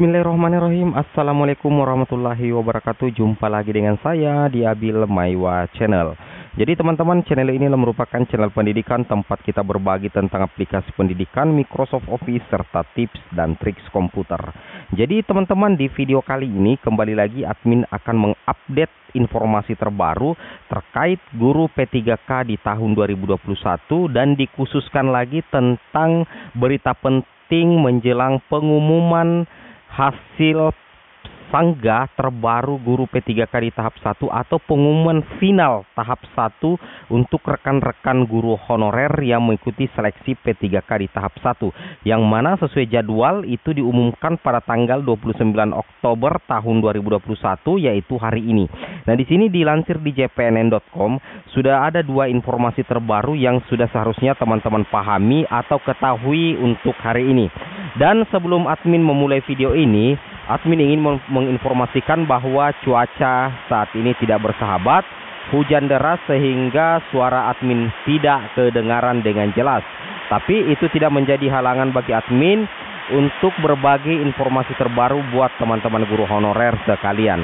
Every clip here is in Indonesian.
Bismillahirrahmanirrahim. Assalamualaikum warahmatullahi wabarakatuh. Jumpa lagi dengan saya di Abil Maiwa Channel. Jadi teman-teman channel ini merupakan channel pendidikan Tempat kita berbagi tentang aplikasi pendidikan Microsoft Office serta tips dan triks komputer. Jadi teman-teman di video kali ini Kembali lagi admin akan mengupdate informasi terbaru Terkait guru P3K di tahun 2021 Dan dikhususkan lagi tentang berita penting menjelang pengumuman hasil sangga terbaru guru P3K di tahap 1 atau pengumuman final tahap 1 untuk rekan-rekan guru honorer yang mengikuti seleksi P3K di tahap 1 yang mana sesuai jadwal itu diumumkan pada tanggal 29 Oktober tahun 2021 yaitu hari ini. Nah, di sini dilansir di jpnn.com sudah ada dua informasi terbaru yang sudah seharusnya teman-teman pahami atau ketahui untuk hari ini. Dan sebelum admin memulai video ini, admin ingin menginformasikan bahwa cuaca saat ini tidak bersahabat, hujan deras sehingga suara admin tidak kedengaran dengan jelas. Tapi itu tidak menjadi halangan bagi admin untuk berbagi informasi terbaru buat teman-teman guru honorer sekalian.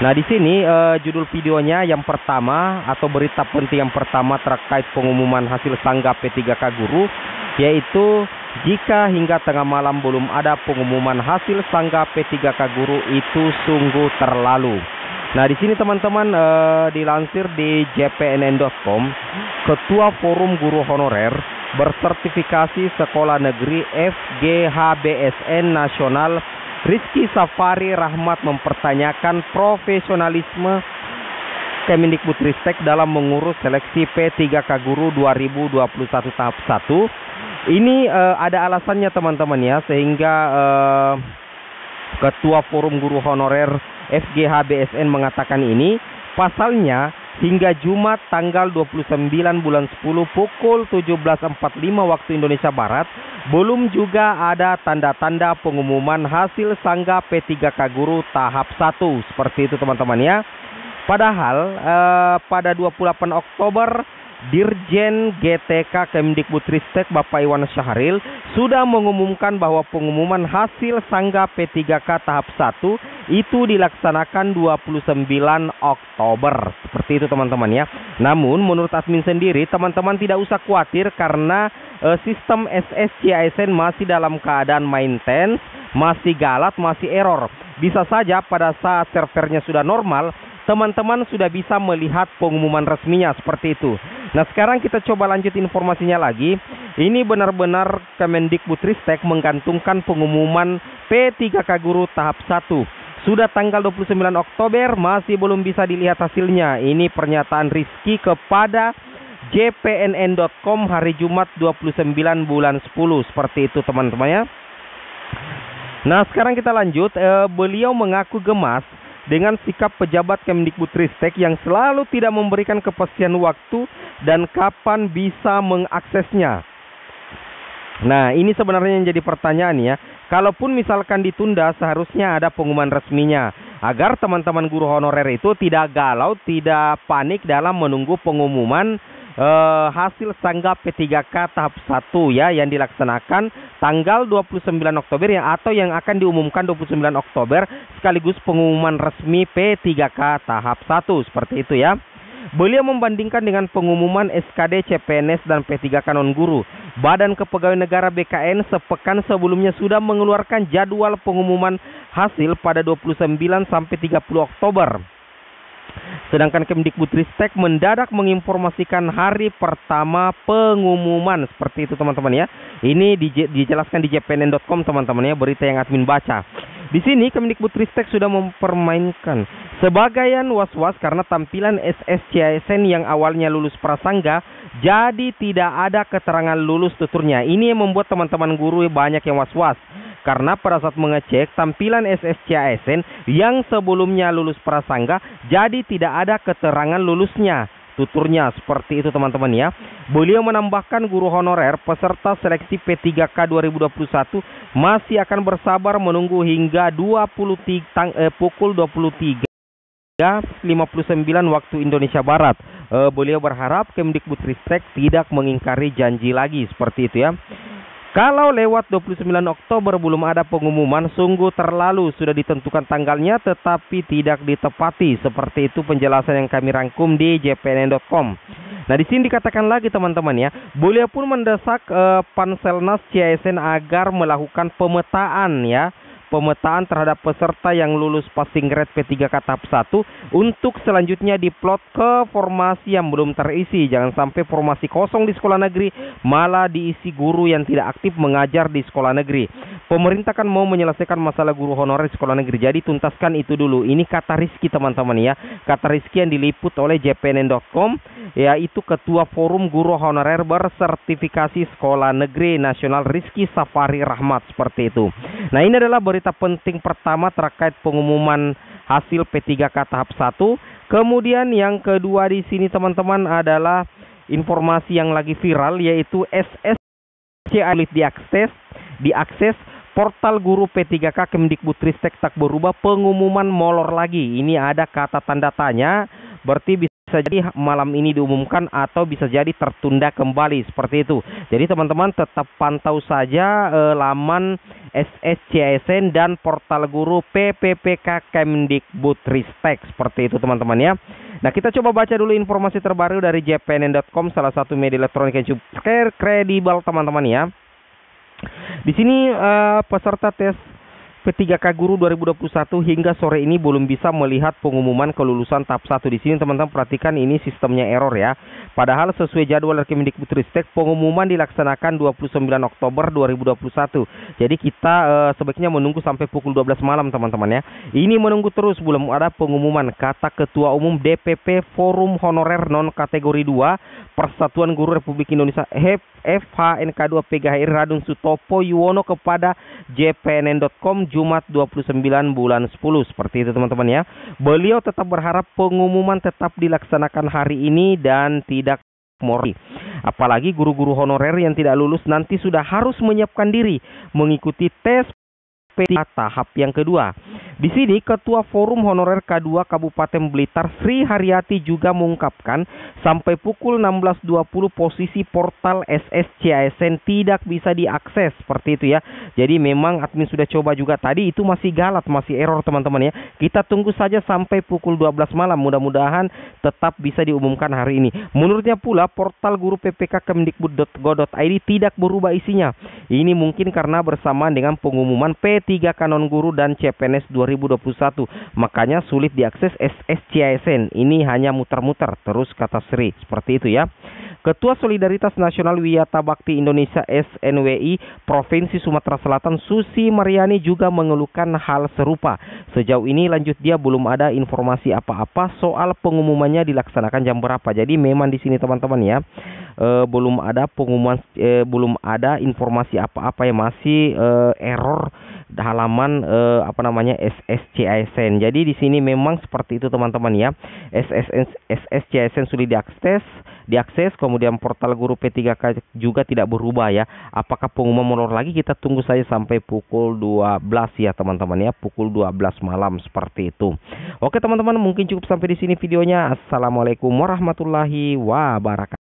Nah, di sini uh, judul videonya yang pertama atau berita penting yang pertama terkait pengumuman hasil sanggah P3K guru yaitu jika hingga tengah malam belum ada pengumuman hasil sangga P3K guru itu sungguh terlalu. Nah, di sini teman-teman uh, dilansir di jpnn.com, Ketua Forum Guru Honorer bersertifikasi Sekolah Negeri FGHBSN Nasional Rizky Safari Rahmat mempertanyakan profesionalisme Kemendikbudristek dalam mengurus seleksi P3K Guru 2021 tahap 1 ini uh, ada alasannya teman-teman ya sehingga uh, Ketua Forum Guru Honorer FGH BSN mengatakan ini pasalnya hingga Jumat tanggal 29 bulan 10 pukul 17.45 waktu Indonesia Barat belum juga ada tanda-tanda pengumuman hasil sangga P3K Guru tahap 1 seperti itu teman-teman ya. Padahal eh, pada 28 Oktober Dirjen GTK Kemdikbudristek Bapak Iwan Syahril sudah mengumumkan bahwa pengumuman hasil Sangga P3K tahap 1 itu dilaksanakan 29 Oktober. Seperti itu teman-teman ya. Namun menurut admin sendiri teman-teman tidak usah khawatir karena e, sistem SSCISN masih dalam keadaan maintenance, masih galat, masih error. Bisa saja pada saat servernya sudah normal, teman-teman sudah bisa melihat pengumuman resminya seperti itu. Nah sekarang kita coba lanjut informasinya lagi. Ini benar-benar Kemendikbudristek menggantungkan pengumuman P3K Guru tahap 1. Sudah tanggal 29 Oktober masih belum bisa dilihat hasilnya. Ini pernyataan Rizky kepada jpnn.com hari Jumat 29 bulan 10. Seperti itu teman-teman ya. Nah sekarang kita lanjut. E, beliau mengaku gemas dengan sikap pejabat Kemdikbudristek yang selalu tidak memberikan kepastian waktu dan kapan bisa mengaksesnya. Nah, ini sebenarnya yang jadi pertanyaan ya. Kalaupun misalkan ditunda, seharusnya ada pengumuman resminya agar teman-teman guru honorer itu tidak galau, tidak panik dalam menunggu pengumuman uh, hasil sanggap P3K tahap 1 ya yang dilaksanakan tanggal 29 Oktober ya atau yang akan diumumkan 29 Oktober sekaligus pengumuman resmi P3K tahap 1 seperti itu ya. Beliau membandingkan dengan pengumuman SKD CPNS dan P3K non guru. Badan Kepegawaian Negara BKN sepekan sebelumnya sudah mengeluarkan jadwal pengumuman hasil pada 29 sampai 30 Oktober. Sedangkan Kemdikbudristek mendadak menginformasikan hari pertama pengumuman seperti itu teman-teman ya. Ini dijelaskan di jpnn.com teman-teman ya berita yang admin baca. Di sini Kemdikbudristek sudah mempermainkan sebagian was-was karena tampilan SSCISN yang awalnya lulus prasangga jadi tidak ada keterangan lulus tuturnya. Ini yang membuat teman-teman guru banyak yang was-was. Karena pada saat mengecek tampilan SSCASN yang sebelumnya lulus prasangga jadi tidak ada keterangan lulusnya tuturnya seperti itu teman-teman ya. Beliau menambahkan guru honorer peserta seleksi P3K 2021 masih akan bersabar menunggu hingga 23 eh, pukul 23 59 waktu Indonesia Barat. Eh, beliau berharap Kemdikbudristek tidak mengingkari janji lagi seperti itu ya. Kalau lewat 29 Oktober belum ada pengumuman, sungguh terlalu sudah ditentukan tanggalnya tetapi tidak ditepati. Seperti itu penjelasan yang kami rangkum di jpn.com. Nah, di sini dikatakan lagi teman-teman ya, beliau pun mendesak uh, Panselnas CSN agar melakukan pemetaan ya pemetaan terhadap peserta yang lulus passing grade P3K tahap 1 untuk selanjutnya diplot ke formasi yang belum terisi. Jangan sampai formasi kosong di sekolah negeri malah diisi guru yang tidak aktif mengajar di sekolah negeri. Pemerintah kan mau menyelesaikan masalah guru honorer sekolah negeri. Jadi tuntaskan itu dulu. Ini kata Rizky teman-teman ya. Kata Rizky yang diliput oleh jpn.com yaitu Ketua Forum Guru Honorer Bersertifikasi Sekolah Negeri Nasional Rizky Safari Rahmat seperti itu. Nah ini adalah berita penting pertama terkait pengumuman hasil P3K tahap 1. Kemudian yang kedua di sini teman-teman adalah informasi yang lagi viral yaitu SSC diakses diakses portal guru P3K Kemdikbudristek tak berubah pengumuman molor lagi. Ini ada kata tanda tanya berarti bisa jadi malam ini diumumkan atau bisa jadi tertunda kembali seperti itu. Jadi teman-teman tetap pantau saja eh, laman SSCSN dan portal guru PPPK Kemdikbudristek seperti itu teman-teman ya. Nah kita coba baca dulu informasi terbaru dari jpn.com salah satu media elektronik yang cukup kredibel teman-teman ya. Di sini uh, peserta tes P3K Guru 2021 hingga sore ini belum bisa melihat pengumuman kelulusan tahap 1. Di sini teman-teman perhatikan ini sistemnya error ya. Padahal sesuai jadwal Kemendikbudristek pengumuman dilaksanakan 29 Oktober 2021. Jadi kita uh, sebaiknya menunggu sampai pukul 12 malam teman-teman ya. Ini menunggu terus belum ada pengumuman kata Ketua Umum DPP Forum Honorer Non Kategori 2 Persatuan Guru Republik Indonesia FHNK2 PGHR Radung Sutopo Yuwono kepada jpnn.com Jumat 29 bulan 10 seperti itu teman-teman ya. Beliau tetap berharap pengumuman tetap dilaksanakan hari ini dan tidak mori. Apalagi guru-guru honorer yang tidak lulus nanti sudah harus menyiapkan diri mengikuti tes P tahap yang kedua. Di sini Ketua Forum Honorer K2 Kabupaten Blitar Sri Haryati juga mengungkapkan sampai pukul 16.20 posisi portal SSCASN tidak bisa diakses seperti itu ya. Jadi memang admin sudah coba juga tadi itu masih galat, masih error teman-teman ya. Kita tunggu saja sampai pukul 12 malam. Mudah-mudahan tetap bisa diumumkan hari ini. Menurutnya pula portal guru PPK Kemdikbud.go.id tidak berubah isinya. Ini mungkin karena bersamaan dengan pengumuman P3 Kanon Guru dan CPNS 2000 2021. Makanya sulit diakses SSCISN. Ini hanya muter-muter terus kata Sri. Seperti itu ya. Ketua Solidaritas Nasional Wiyata Bakti Indonesia SNWI Provinsi Sumatera Selatan Susi Mariani juga mengeluhkan hal serupa. Sejauh ini lanjut dia belum ada informasi apa-apa soal pengumumannya dilaksanakan jam berapa. Jadi memang di sini teman-teman ya e, belum ada pengumuman e, belum ada informasi apa-apa yang masih e, error halaman eh, apa namanya SSCISN. Jadi di sini memang seperti itu teman-teman ya. SSN SSCISN sudah diakses, diakses kemudian portal guru P3K juga tidak berubah ya. Apakah pengumuman molor lagi kita tunggu saja sampai pukul 12 ya teman-teman ya, pukul 12 malam seperti itu. Oke teman-teman, mungkin cukup sampai di sini videonya. Assalamualaikum warahmatullahi wabarakatuh.